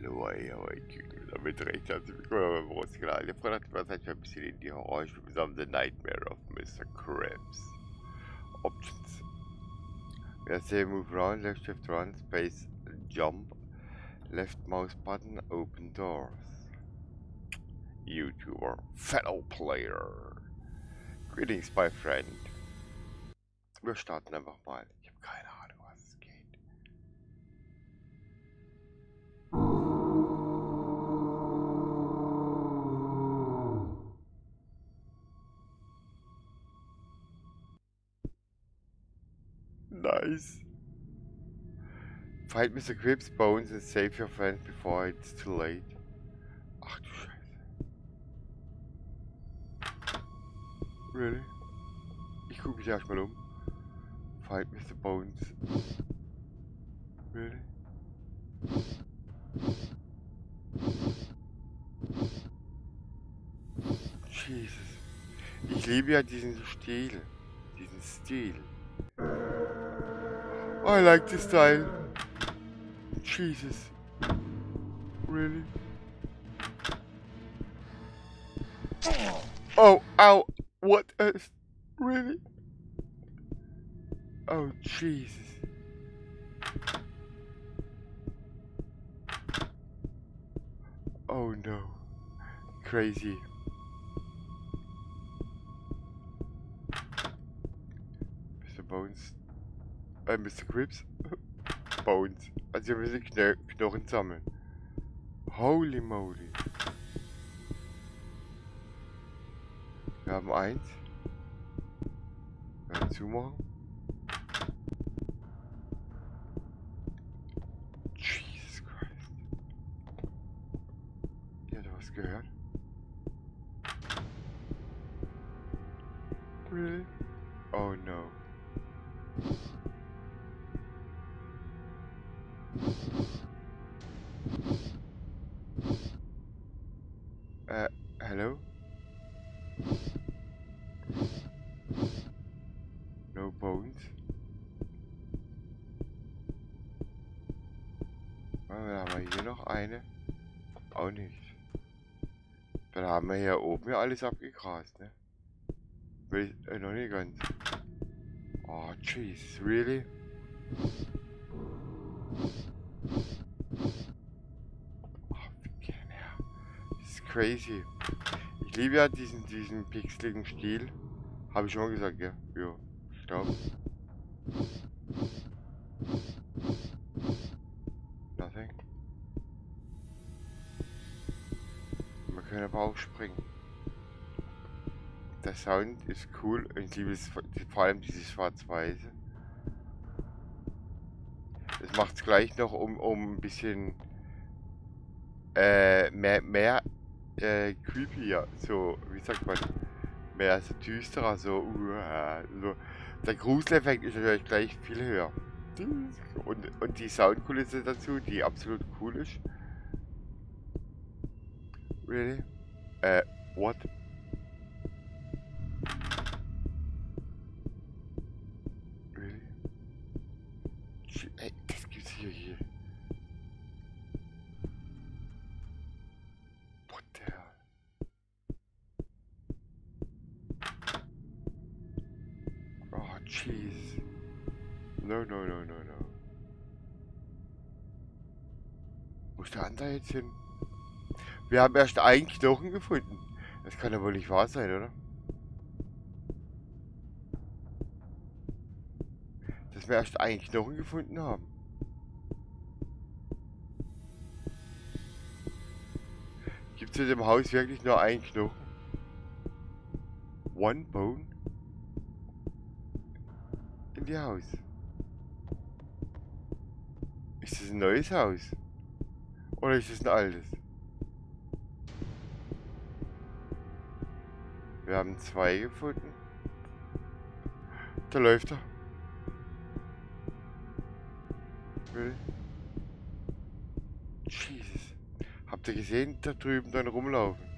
Hallo, ihr. Damit recht herzlich willkommen beim Brustkanal. Der Freund hat Zeit für ein bisschen in die Horrorspiele zusammen The Nightmare of Mr. Krabs. Options. Wir say move around, left shift run, space jump, left mouse button, open doors. YouTuber, fellow player. Greetings, my friend. Wir starten einfach mal. Nice. Fight Mr. Crib's bones and save your friends before it's too late. Ach du Scheiße. Really? Ich gucke mich erstmal um. Fight Mr. Bones. Really? Jesus. Ich liebe ja diesen Stil. Diesen Stil. I like this style. Jesus. Really? Oh, ow. What? Really? Oh, Jesus. Oh no. Crazy. Äh, Mr. Crips. Bones. Also wir müssen Kno Knochen sammeln. Holy moly. Wir haben eins. Werden zumachen. Äh, hello? No bones. Dann haben wir hier noch eine. Auch nicht. Dann haben wir hier oben ja alles abgegrast, ne? Will, äh, noch nicht ganz. Oh, jeez, really? Oh, wie gehen her. Das ist crazy. Ich liebe ja diesen, diesen pixeligen Stil. Habe ich schon mal gesagt, ja? Ja. Stopp. Nothing. Wir können aber auch springen. Der Sound ist cool und ich liebe es, vor allem dieses Schwarz-Weiße. Das macht es gleich noch um, um ein bisschen äh, mehr, mehr äh, creepier, so, wie sagt man, mehr so düsterer, so, uh, so. Der Gruseleffekt ist natürlich gleich viel höher. Und, und die Soundkulisse dazu, die absolut cool ist. Really? Äh, what? Jetzt hin? Wir haben erst einen Knochen gefunden. Das kann ja wohl nicht wahr sein, oder? Dass wir erst einen Knochen gefunden haben. Gibt es in dem Haus wirklich nur einen Knochen? One bone? In die Haus. Ist das ein neues Haus? Oder ist das ein altes? Wir haben zwei gefunden. Da läuft er. Will. Jesus. Habt ihr gesehen, da drüben dann rumlaufen?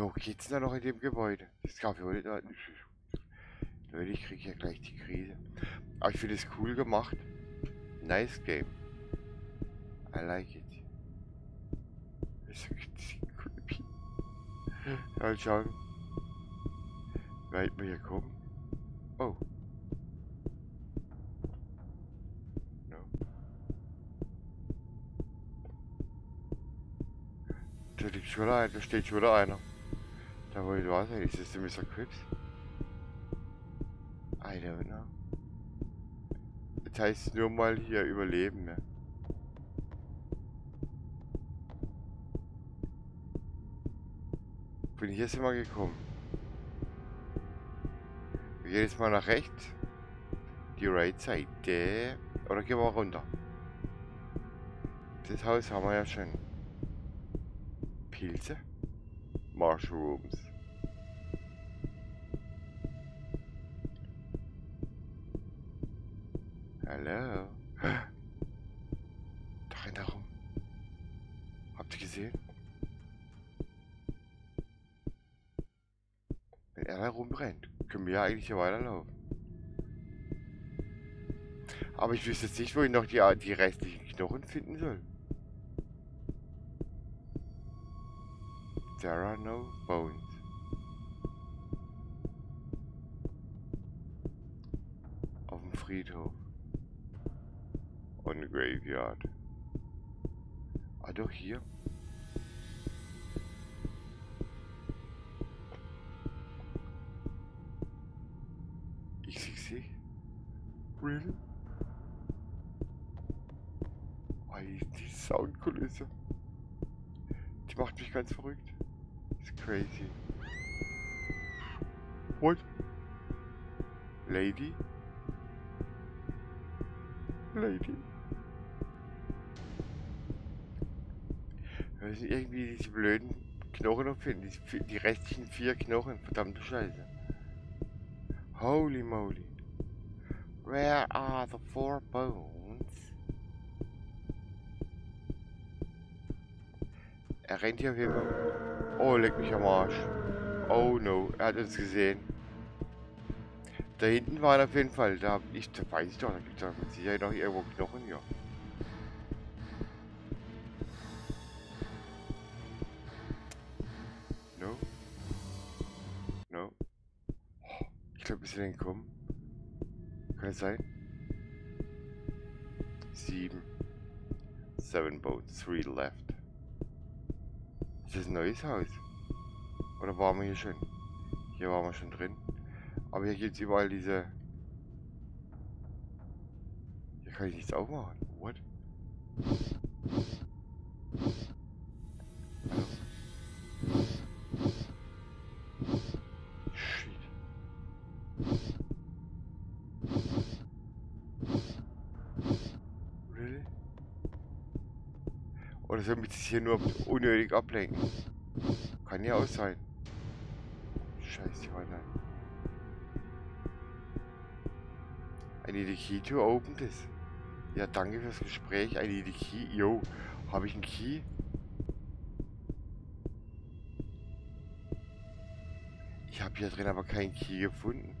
Hoch geht's denn da noch in dem Gebäude? Das ich wohl nicht. Leute, ich kriege ja gleich die Krise. Aber ich finde es cool gemacht. Nice game. I like it. Das ist creepy. Mal schauen. Weit wir hier kommen. Oh. No. Da liegt schon wieder einer, da steht schon wieder einer. Da wo ich war, ist das der Mr. Crips? I don't know. Das heißt nur mal hier überleben, ne? Bin hier sind wir gekommen. Wir gehen jetzt mal nach rechts. Die right Seite. Oder gehen wir runter. Das Haus haben wir ja schon. Pilze. Mushrooms. Hallo. Da rennt er rum. Habt ihr gesehen? Wenn er da rumrennt, können wir ja eigentlich hier weiterlaufen. Aber ich wüsste jetzt nicht, wo ich noch die, die restlichen Knochen finden soll. There are no bones. Auf dem Friedhof. The graveyard. Ah, doch hier. XXC? Really? Oh, die Soundkulisse. Die macht mich ganz verrückt. It's crazy. What? Lady? Lady? Wir müssen irgendwie diese blöden Knochen noch finden. Die, die restlichen vier Knochen. Verdammte Scheiße. Holy moly. Where are the four bones? Er rennt hier auf jeden Fall. Oh, leck mich am Arsch. Oh no, er hat uns gesehen. Da hinten waren auf jeden Fall. Da, ich, da weiß ich doch, da gibt es Sicherheit noch irgendwo Knochen hier. Wir sind gekommen. Kann es sein? Sieben. Seven boats, three left. Ist das ein neues Haus? Oder waren wir hier schon? Hier waren wir schon drin. Aber hier gibt es überall diese... Hier kann ich nichts aufmachen. Oder soll mich hier nur unnötig ablenken? Kann ja auch sein. Scheiße, Johanna. I need a key to open this. Ja, danke fürs Gespräch. I need a key. Yo, habe ich einen Key? Ich habe hier drin aber keinen Key gefunden.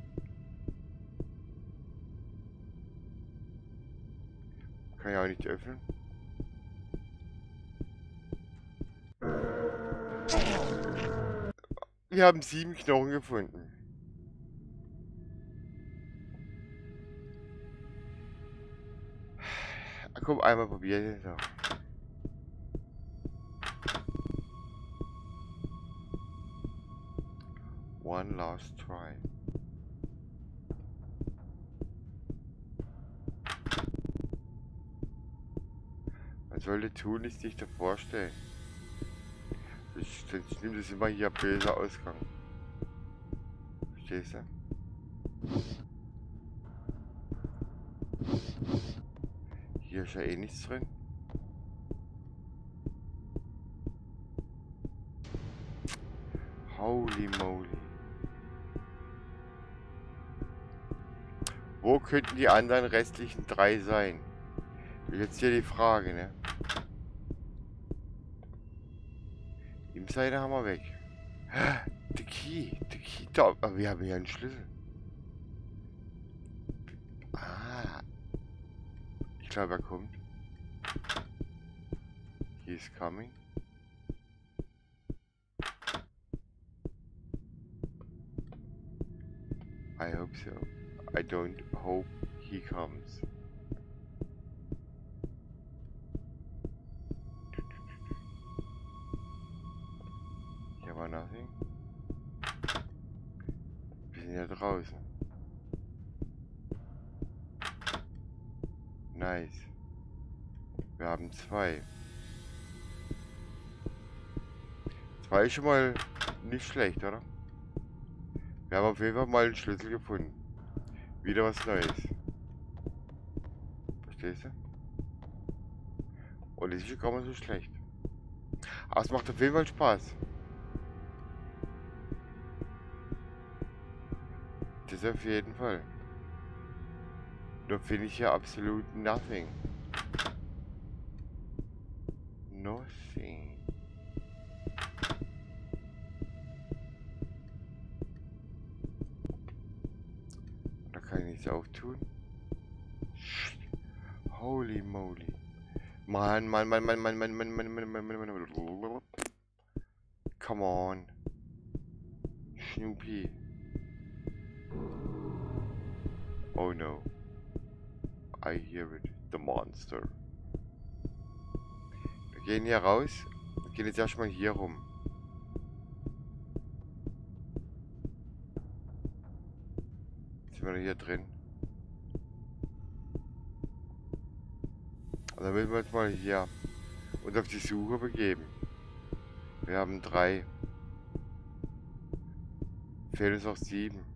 Kann ich auch nicht öffnen. Wir haben sieben Knochen gefunden. Komm, einmal probieren. So. One last try. Man sollte tun, ist sich da vorstellen. Sonst nimmt es immer hier böser Ausgang. Verstehst du? Hier ist ja eh nichts drin. Holy moly. Wo könnten die anderen restlichen drei sein? Jetzt hier die Frage, ne? Seite haben wir weg. The key, the key. Da, aber wir haben hier einen Schlüssel. Ah. Ich glaube, er kommt. He's coming. I hope so. I don't hope he comes. War nothing. Wir sind ja draußen. Nice. Wir haben zwei. Zwei ist schon mal nicht schlecht, oder? Wir haben auf jeden Fall mal einen Schlüssel gefunden. Wieder was Neues. Verstehst du? Und das ist schon gar nicht so schlecht. Aber es macht auf jeden Fall Spaß. Auf jeden Fall. Nur finde ich hier absolut nothing. Nothing. Da kann ich nichts auftun. Holy moly. Mann, Mann, Mann, Mann, Mann, Mann, Mann, Mann, Mann, Mann, Mann, Mann. Come on. Snoopy. Oh no. I hear it. The monster. Wir gehen hier raus. Wir gehen jetzt erstmal hier rum. Jetzt sind wir hier drin. Und dann müssen wir jetzt mal hier uns auf die Suche begeben. Wir haben drei. Fehlen uns noch sieben.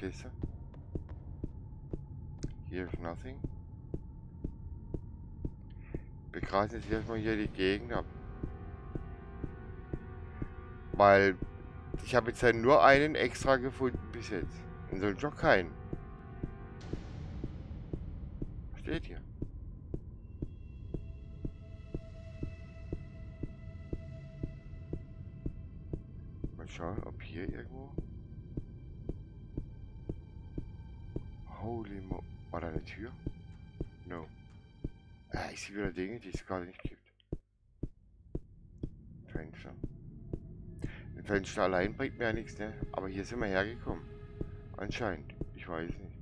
Du? Hier ist nothing. Wir grasen jetzt erstmal hier die Gegend ab. Weil ich habe jetzt ja nur einen extra gefunden bis jetzt. Und sonst noch keinen. Steht hier. Mal schauen, ob hier irgendwo. Holy mo. War da eine Tür? No. Ah, ich sehe wieder Dinge, die es gerade nicht gibt. Fenster. Ein Fenster allein bringt mir ja nichts, ne? Aber hier sind wir hergekommen. Anscheinend. Ich weiß nicht.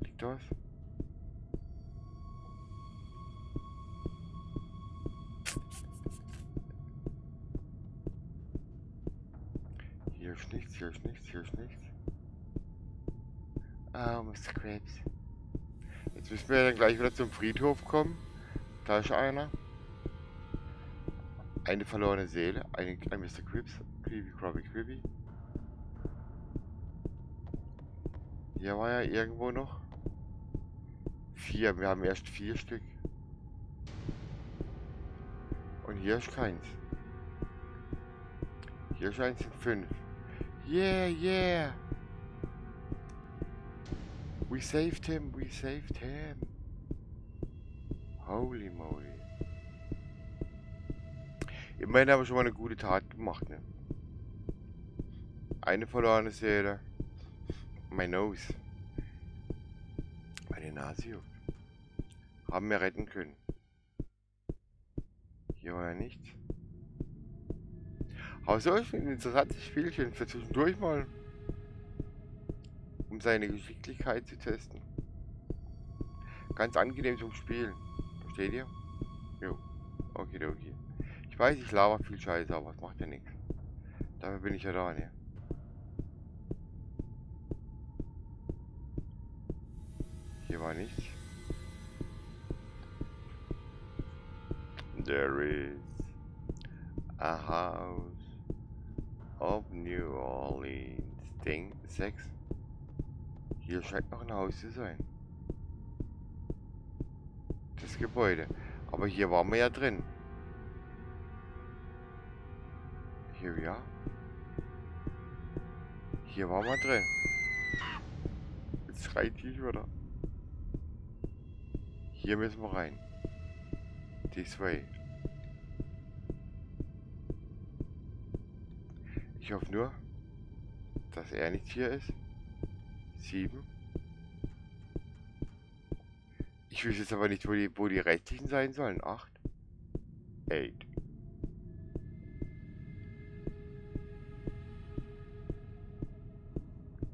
Liegt da was? Hier ist nichts, hier ist nichts, hier ist nichts. Ah, oh, Scraps. Jetzt müssen wir dann gleich wieder zum Friedhof kommen. Da ist einer. Eine verlorene Seele. Ein, ein Mr. Crips. Creepy, Crabby, Creepy. Hier war ja irgendwo noch. Vier. Wir haben erst vier Stück. Und hier ist keins. Hier scheint sind fünf. Yeah, yeah. We saved him, we saved him. Holy moly. Immerhin haben wir schon mal eine gute Tat gemacht, ne? Eine verlorene Seele. Mein Nose. Meine Nase. Haben wir retten können. Hier war ja nichts. Aber so ist ein interessantes Spielchen für zwischendurch mal. Seine Geschicklichkeit zu testen. Ganz angenehm zum Spielen. Versteht ihr? Jo. Okay, okay. Ich weiß, ich laber viel Scheiße, aber es macht ja nichts. Dafür bin ich ja da, ne? Hier war nichts. There is a house of New Orleans. Ding 6. Hier scheint noch ein Haus zu sein. Das Gebäude. Aber hier waren wir ja drin. Hier ja. Hier waren wir drin. Jetzt schreit die wieder. Hier müssen wir rein. This way. Ich hoffe nur, dass er nicht hier ist. Sieben. Ich wüsste jetzt aber nicht, wo die, wo die restlichen sein sollen. Acht. Eight.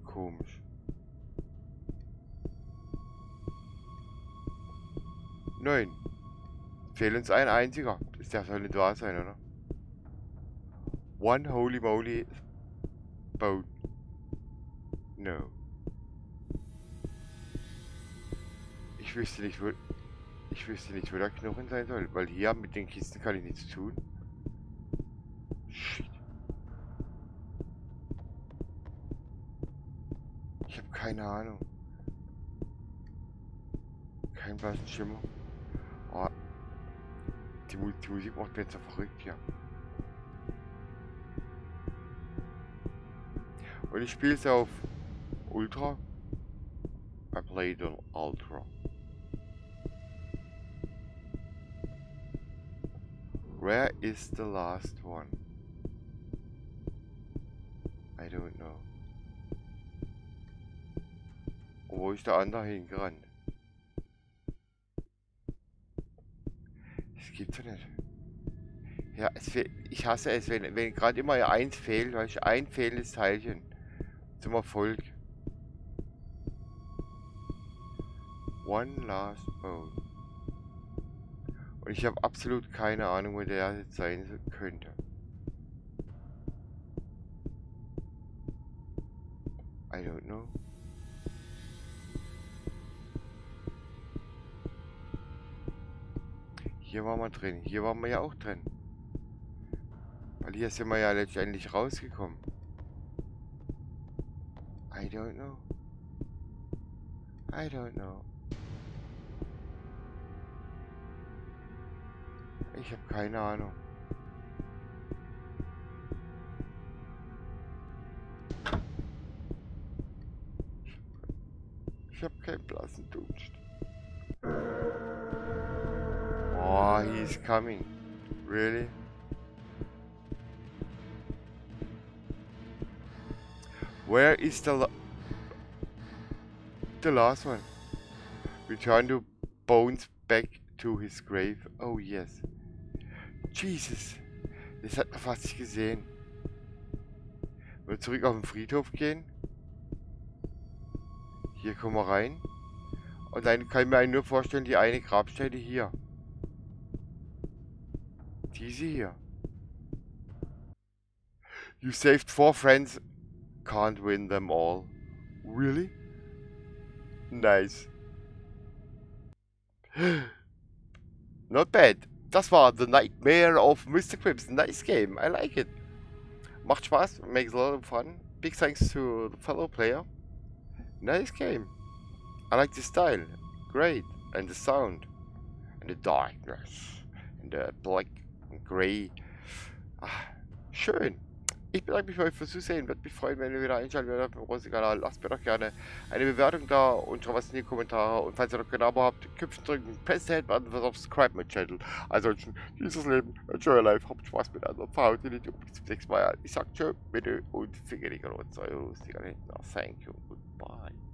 Komisch. Neun. Fehlt uns ein einziger. Das darf doch nicht wahr sein, oder? One holy moly boat. No. Ich wüsste nicht, wo... Ich wüsste nicht, wo der Knochen sein soll, weil hier mit den Kisten kann ich nichts tun. Shit. Ich habe keine Ahnung. Kein blassen Schimmer. Oh. Die, die Musik macht mir jetzt so verrückt hier. Und ich spiele es auf Ultra. I played on Ultra. Where is the last one? I don't know. Wo ist der andere hingerannt? Das gibt's doch nicht. Ja, ich hasse es, wenn, wenn gerade immer eins fehlt, weißt du, ein fehlendes Teilchen zum Erfolg. One last bone. Und ich habe absolut keine Ahnung, wo der jetzt sein könnte. I don't know. Hier waren wir drin. Hier waren wir ja auch drin. Weil hier sind wir ja letztendlich rausgekommen. I don't know. I don't know. Ich habe keine Ahnung. Ich habe keinen blassen Dunst. Oh, he's coming. Really? Where is the the last one? Return to Bones back to his grave. Oh yes. Jesus. Das hat man fast nicht gesehen. Wollen wir zurück auf den Friedhof gehen? Hier kommen wir rein. Und dann kann ich mir nur vorstellen, die eine Grabstelle hier. Diese hier. You saved four friends. Can't win them all. Really? Nice. Not bad. Das war The Nightmare of Mr. Crips. Nice game. I like it. Macht Spaß. Makes a lot of fun. Big thanks to the fellow player. Nice game. I like the style. Great. And the sound. And the darkness. And the black and grey. Ah, schön. Ich bedanke mich bei euch fürs Zusehen. Würde mich freuen, wenn ihr wieder einschaltet werdet auf dem großen Kanal. Lasst mir doch gerne eine Bewertung da und schreibt was in die Kommentare. Und falls ihr noch kein Abo habt, Köpfen drücken, press the head button for subscribe my channel. Ansonsten, dieses Leben, enjoy life, habt Spaß mit anderen. Verhaut die Liebe bis zum nächsten Mal. Ich sag tschö, bitte und Finger die Euer Thank you, goodbye.